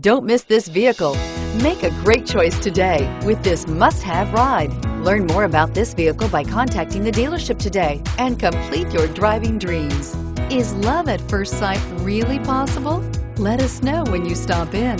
Don't miss this vehicle. Make a great choice today with this must-have ride. Learn more about this vehicle by contacting the dealership today and complete your driving dreams. Is love at first sight really possible? Let us know when you stop in.